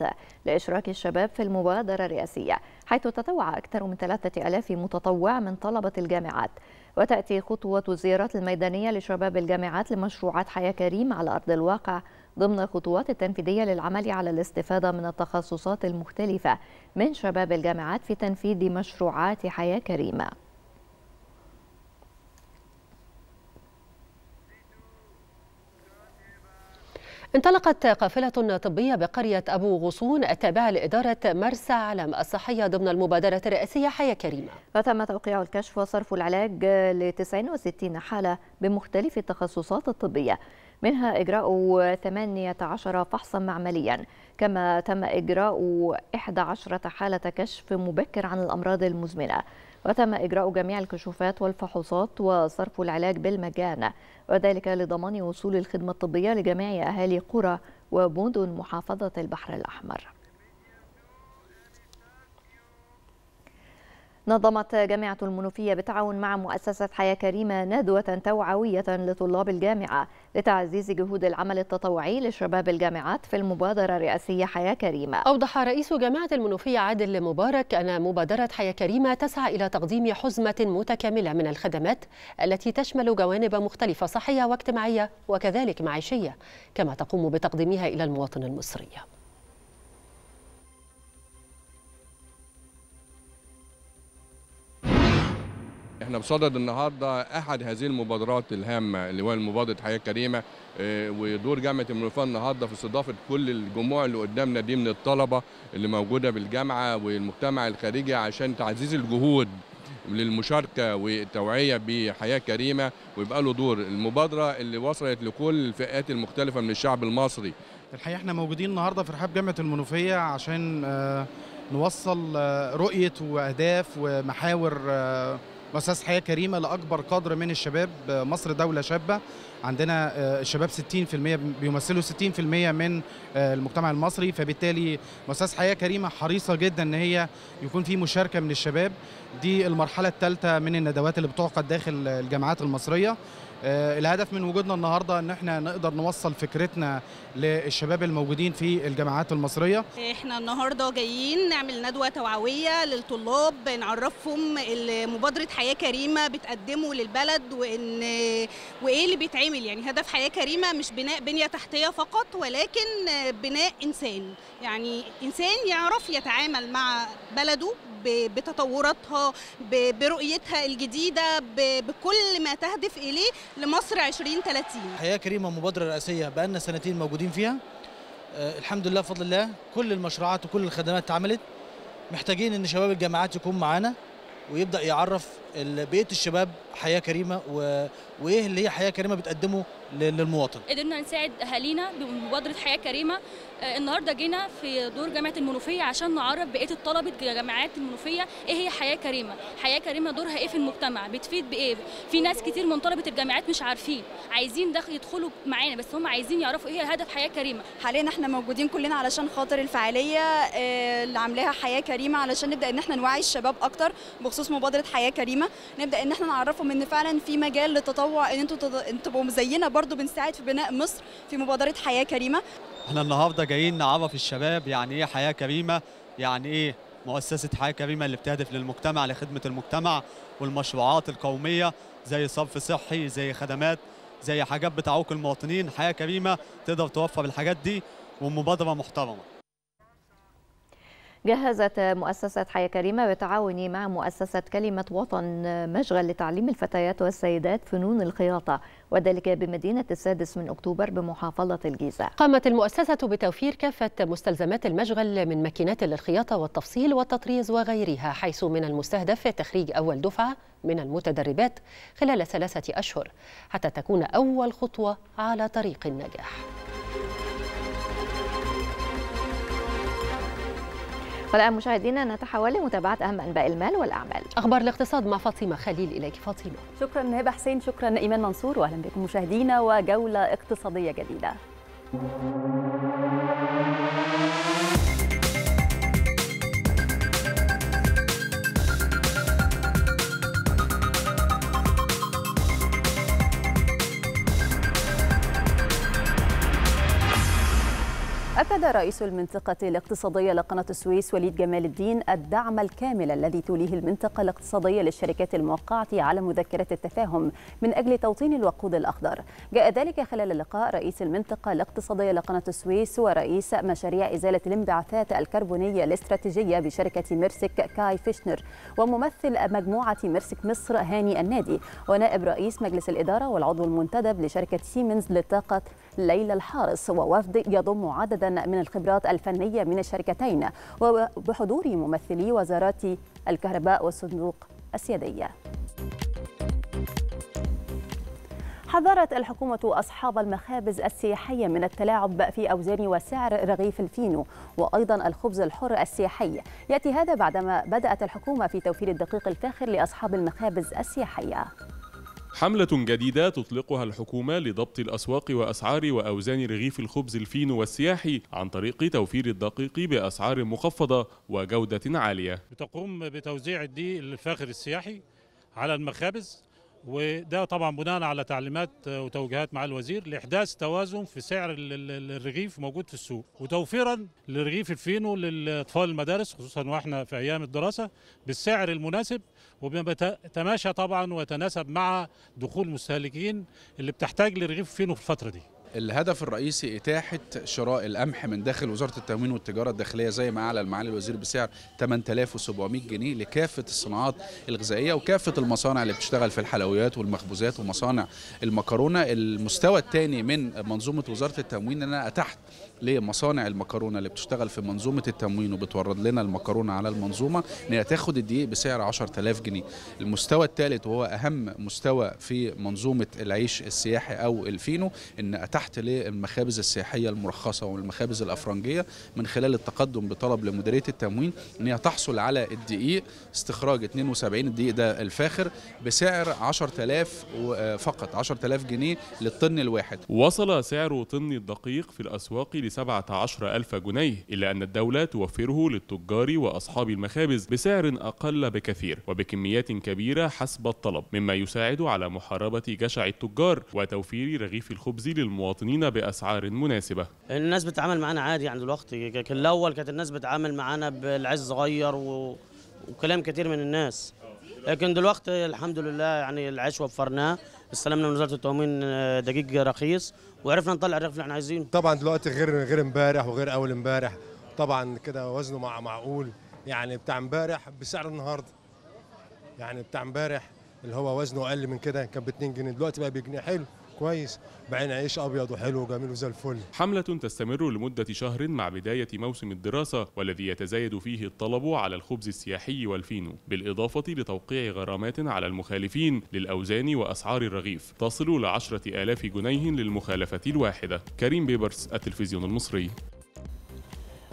[SPEAKER 2] لإشراك الشباب في المبادرة الرئاسية حيث تطوع أكثر من 3000 متطوع من طلبة الجامعات. وتأتي خطوة الزيارات الميدانية لشباب الجامعات لمشروعات حياة كريم على أرض الواقع. ضمن الخطوات التنفيذية للعمل على الاستفادة من التخصصات المختلفة من شباب الجامعات في تنفيذ مشروعات حياة كريمة.
[SPEAKER 1] انطلقت قافلة طبية بقرية أبو غصون التابعة لإدارة مرسى علم الصحية ضمن المبادرة الرئاسية حياة كريمة.
[SPEAKER 2] وتم توقيع الكشف وصرف العلاج ل 69 حالة بمختلف التخصصات الطبية. منها إجراء 18 فحصا معمليا كما تم إجراء 11 حالة كشف مبكر عن الأمراض المزمنة. وتم إجراء جميع الكشوفات والفحوصات وصرف العلاج بالمجان. وذلك لضمان وصول الخدمة الطبية لجميع أهالي قرى ومدن محافظة البحر الأحمر. نظمت جامعة المنوفية بالتعاون مع مؤسسة حياة كريمة ندوة توعوية لطلاب الجامعة لتعزيز جهود العمل التطوعي لشباب الجامعات في المبادرة الرئاسية حياة كريمة.
[SPEAKER 1] أوضح رئيس جامعة المنوفية عادل مبارك أن مبادرة حياة كريمة تسعى إلى تقديم حزمة متكاملة من الخدمات التي تشمل جوانب مختلفة صحية واجتماعية وكذلك معيشية كما تقوم بتقديمها إلى المواطن المصري.
[SPEAKER 15] إحنا بصدد النهارده احد هذه المبادرات الهامة اللي هو مبادره حياة كريمة آه ودور جامعة المنوفيه النهارده في استضافة كل الجموع اللي قدامنا دي من الطلبة اللي موجودة بالجامعة والمجتمع الخارجي عشان تعزيز الجهود للمشاركة والتوعية بحياة كريمة ويبقى له دور. المبادرة اللي وصلت لكل الفئات المختلفة من الشعب المصري.
[SPEAKER 16] الحقيقة إحنا موجودين النهارده في رحاب جامعة المنوفية عشان آه نوصل آه رؤية وأهداف ومحاور مؤسسة حياة كريمة لأكبر قدر من الشباب مصر دولة شابة. عندنا الشباب 60% بيمثلوا 60% من المجتمع المصري. فبالتالي مؤسسة حياة كريمة حريصة جدا إن هي يكون في مشاركة من الشباب. دي المرحلة الثالثة من الندوات اللي بتعقد داخل الجامعات المصرية. الهدف من وجودنا النهارده إن إحنا نقدر نوصل فكرتنا للشباب الموجودين في الجامعات المصرية.
[SPEAKER 17] إحنا النهارده جايين نعمل ندوة توعوية للطلاب نعرفهم مبادرة حياة كريمة بتقدمه للبلد وإن وإيه اللي بيتعمل يعني هدف حياة كريمة مش بناء بنية تحتية فقط ولكن بناء إنسان. يعني إنسان يعرف يتعامل مع بلده بتطوراتها برؤيتها الجديدة بكل ما تهدف إليه لمصر 2030
[SPEAKER 18] حياة كريمة مبادره رئاسيه بقالنا سنتين موجودين فيها. أه الحمد لله بفضل الله كل المشروعات وكل الخدمات اتعملت. محتاجين إن شباب الجامعات يكون معانا ويبدأ يعرف بقيه الشباب حياة كريمة و... وإيه اللي هي حياة كريمة بتقدمه للمواطن.
[SPEAKER 19] قدرنا نساعد أهالينا بمبادرة حياة كريمة. آه النهارده جينا في دور جامعة المنوفية عشان نعرف بقية الطلبة جامعات المنوفية إيه هي حياة كريمة. حياة كريمة دورها إيه في المجتمع؟ بتفيد بإيه؟ في ناس كتير من طلبة الجامعات مش عارفين عايزين دخل يدخلوا معانا بس هم عايزين يعرفوا إيه هدف حياة كريمة.
[SPEAKER 20] حاليا إحنا موجودين كلنا علشان خاطر الفعالية اللي عاملاها حياة كريمة علشان نبدأ إن إحنا نوعي الشباب أكتر بخصوص مبادرة حياة كريمة. نبدأ إن إحنا نعرفهم إن فعلا في مجال للتطوع إن أنتوا تبقوا زينا برضو بنساعد في بناء مصر في مبادرة حياة كريمة.
[SPEAKER 21] إحنا النهارده جايين نعرف الشباب يعني إيه حياة كريمة يعني إيه مؤسسة حياة كريمة اللي بتهدف للمجتمع لخدمة المجتمع والمشروعات القومية زي صرف صحي زي خدمات زي حاجات بتعوق المواطنين. حياة كريمة تقدر توفر الحاجات دي ومبادرة محترمة.
[SPEAKER 2] جهزت مؤسسة حياة كريمة بالتعاون مع مؤسسة كلمة وطن مشغل لتعليم الفتيات والسيدات فنون الخياطة وذلك بمدينة السادس من أكتوبر بمحافظة الجيزة.
[SPEAKER 1] قامت المؤسسة بتوفير كافة مستلزمات المشغل من ماكينات للخياطة والتفصيل والتطريز وغيرها حيث من المستهدف تخريج أول دفعة من المتدربات خلال ثلاثة أشهر حتى تكون أول خطوة على طريق النجاح.
[SPEAKER 2] والآن مشاهدينا نتحول لمتابعة أهم أنباء المال والأعمال.
[SPEAKER 1] أخبار الاقتصاد مع فاطمة خليل إليك فاطمة.
[SPEAKER 22] شكرا هبة حسين شكرا إيمان منصور وأهلا بكم مشاهدينا وجولة اقتصادية جديدة. أكد رئيس المنطقة الاقتصادية لقناة السويس وليد جمال الدين الدعم الكامل الذي توليه المنطقة الاقتصادية للشركات الموقعة على مذكرة التفاهم من أجل توطين الوقود الأخضر. جاء ذلك خلال لقاء رئيس المنطقة الاقتصادية لقناة السويس ورئيس مشاريع إزالة الانبعاثات الكربونية الاستراتيجية بشركة ميرسك كاي فيشنر وممثل مجموعة ميرسك مصر هاني النادي. ونائب رئيس مجلس الإدارة والعضو المنتدب لشركة سيمنز للطاقة ليلى الحارس ووفد يضم عددا من الخبرات الفنية من الشركتين وبحضور ممثلي وزارات الكهرباء والصندوق السيادية. حذرت الحكومة أصحاب المخابز السياحية من التلاعب في أوزان وسعر رغيف الفينو وأيضا الخبز الحر السياحي. يأتي هذا بعدما بدأت الحكومة في توفير الدقيق الفاخر لأصحاب المخابز السياحية.
[SPEAKER 23] حملة جديدة تطلقها الحكومة لضبط الأسواق وأسعار وأوزان رغيف الخبز الفينو والسياحي عن طريق توفير الدقيق بأسعار مخفضة وجودة عالية.
[SPEAKER 24] بتقوم بتوزيع الدقيق الفاخر السياحي على المخابز وده طبعا بناء على تعليمات وتوجيهات معالي الوزير لإحداث توازن في سعر الرغيف موجود في السوق. وتوفيرا لرغيف الفينو للأطفال المدارس خصوصا وإحنا في أيام الدراسة بالسعر المناسب وبما تماشى طبعا ويتناسب مع دخول المستهلكين اللي بتحتاج لرغيف الفينو في الفترة دي.
[SPEAKER 25] الهدف الرئيسي إتاحة شراء القمح من داخل وزارة التموين والتجارة الداخلية زي ما أعلن معالي الوزير بسعر 8700 جنيه لكافة الصناعات الغذائية وكافة المصانع اللي بتشتغل في الحلويات والمخبوزات ومصانع المكرونة. المستوى الثاني من منظومة وزارة التموين أن أنا أتحت لمصانع المكرونة اللي بتشتغل في منظومة التموين وبتورد لنا المكرونة على المنظومة إن هي تاخد الدقيق بسعر 10000 جنيه. المستوى الثالث وهو أهم مستوى في منظومة العيش السياحي أو الفينو إن أتحت للمخابز السياحية المرخصة والمخابز الأفرنجية من خلال التقدم بطلب لمديرية التموين إن هي تحصل على الدقيق استخراج 72 الدقيق ده الفاخر بسعر 10000 فقط 10000 جنيه للطن الواحد.
[SPEAKER 23] وصل سعر طن الدقيق في الأسواق ل 17 ألف جنيه إلا أن الدولة توفره للتجار وأصحاب المخابز بسعر أقل بكثير وبكميات كبيرة حسب الطلب مما يساعد على محاربة جشع التجار وتوفير رغيف الخبز للمواطنين بأسعار مناسبة.
[SPEAKER 26] الناس بتتعامل معانا عادي يعني دلوقتي كان الأول كانت الناس بتتعامل معانا بالعز صغير و... وكلام كتير من الناس. لكن دلوقتي الحمد لله يعني العيش وفرناه. استلمنا من وزارة التموين دقيق رخيص. وعرفنا نطلع الرغيف اللي إحنا عايزينه.
[SPEAKER 27] طبعا دلوقتي غير غير امبارح وغير أول امبارح. طبعا كده وزنه مع معقول. يعني بتاع امبارح بسعر النهارده. يعني بتاع امبارح اللي هو وزنه أقل من كده كان ب 2 جنيه. دلوقتي بقى بجنيه. حلو. كويس. بعين عيش أبيض وحلو وجميل وزي الفل.
[SPEAKER 23] حملة تستمر لمدة شهر مع بداية موسم الدراسة والذي يتزايد فيه الطلب على الخبز السياحي والفينو بالإضافة لتوقيع غرامات على المخالفين للأوزان وأسعار الرغيف. تصل لعشرة آلاف جنيه للمخالفة الواحدة. كريم بيبرس التلفزيون المصري.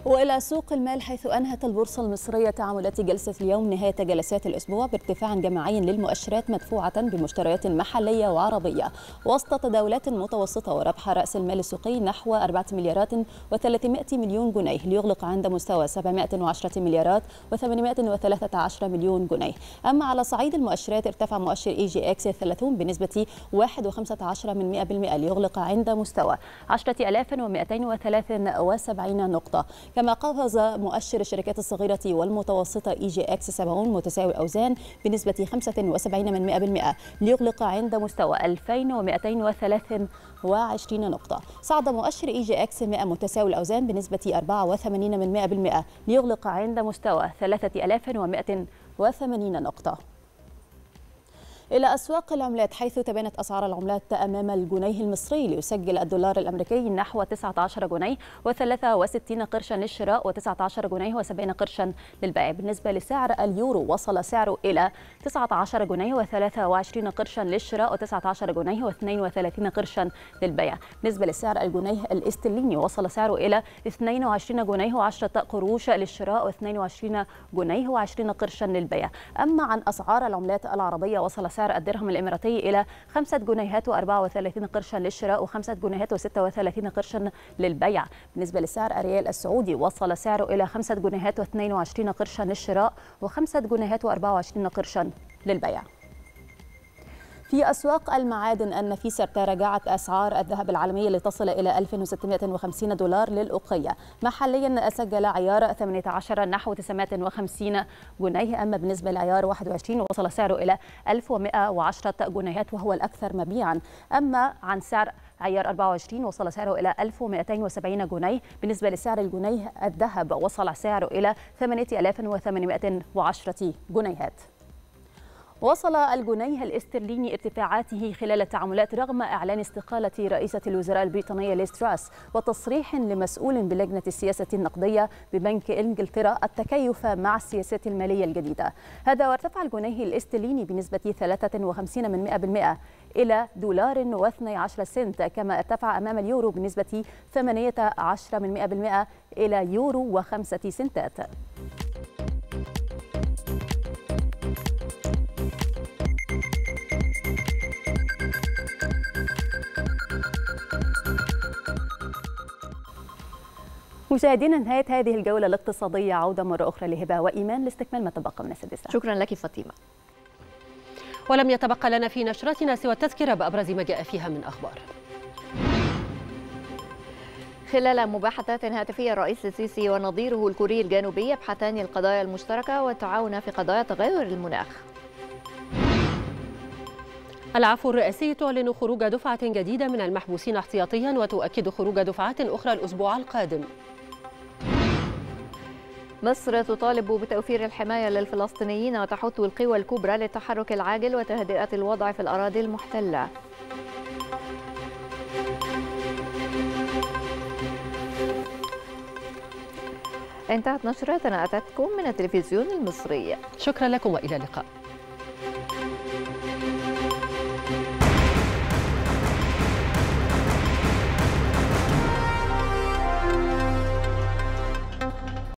[SPEAKER 22] وإلى سوق المال حيث أنهت البورصة المصرية تعاملات جلسة اليوم نهاية جلسات الأسبوع بارتفاع جماعي للمؤشرات مدفوعة بمشتريات محلية وعربية وسط تداولات متوسطة وربح رأس المال السوقي نحو 4 مليارات و300 مليون جنيه ليغلق عند مستوى 710 مليارات و813 مليون جنيه. أما على صعيد المؤشرات ارتفع مؤشر EGX 30 بنسبة 1.15 من 100% ليغلق عند مستوى 10273 نقطة. كما قفز مؤشر الشركات الصغيرة والمتوسطة EGX 70 متساوي الأوزان بنسبة 75 من 100% ليغلق عند مستوى 2223 نقطة. صعد مؤشر EGX 100 متساوي الأوزان بنسبة 84 من 100% ليغلق عند مستوى 3180 نقطة. إلى أسواق العملات حيث تباينت أسعار العملات أمام الجنيه المصري ليسجل الدولار الأمريكي نحو 19 جنيه و63 قرشا للشراء و19 جنيه و70 قرشا للبيع. بالنسبة لسعر اليورو وصل سعره إلى 19 جنيه و23 قرشا للشراء و19 جنيه و32 قرشا للبيع. بالنسبة لسعر الجنيه الاسترليني وصل سعره إلى 22 جنيه و10 قروش للشراء و22 جنيه و20 قرشا للبيع. أما عن أسعار العملات العربية وصل سعر الدرهم الإماراتي إلى 5 جنيهات و34 قرشا للشراء و5 جنيهات و36 قرشا للبيع. بالنسبة لسعر الريال السعودي وصل سعره إلى 5 جنيهات و22 قرشا للشراء و5 جنيهات و24 قرشا للبيع. في أسواق المعادن النفيسة تراجعت أسعار الذهب العالمية لتصل إلى 1650 دولار للأوقية. محليا سجل عيار 18 نحو 950 جنيه أما بالنسبة لعيار 21 وصل سعره إلى 1110 جنيهات وهو الأكثر مبيعا. أما عن سعر عيار 24 وصل سعره إلى 1270 جنيه. بالنسبة لسعر الجنيه الذهب وصل سعره إلى 8810 جنيهات. وصل الجنيه الاسترليني ارتفاعاته خلال التعاملات رغم إعلان استقالة رئيسة الوزراء البريطانية ليز تراس وتصريح لمسؤول بلجنة السياسة النقدية ببنك إنجلترا التكيف مع السياسات المالية الجديدة. هذا وارتفع الجنيه الاسترليني بنسبة 53 من 100% إلى دولار و12 سنت كما ارتفع أمام اليورو بنسبة 18 من 100% إلى يورو وخمسة سنتات. مشاهدينا نهاية هذه الجولة الاقتصادية عودة مرة أخرى لهبة وإيمان لاستكمال ما تبقى من السادسة
[SPEAKER 2] شكرا لك فاطمة.
[SPEAKER 1] ولم يتبقى لنا في نشرتنا سوى التذكرة بأبرز ما جاء فيها من أخبار.
[SPEAKER 2] خلال مباحثات هاتفية الرئيس السيسي ونظيره الكوري الجنوبي يبحثان القضايا المشتركة والتعاون في قضايا تغير المناخ.
[SPEAKER 1] العفو الرئاسي تعلن خروج دفعة جديدة من المحبوسين احتياطيا وتؤكد خروج دفعات أخرى الأسبوع القادم.
[SPEAKER 2] مصر تطالب بتوفير الحماية للفلسطينيين وتحث القوى الكبرى للتحرك العاجل وتهدئة الوضع في الأراضي المحتلة. انتهت نشرتنا أتتكم من التلفزيون المصري.
[SPEAKER 1] شكرا لكم وإلى اللقاء.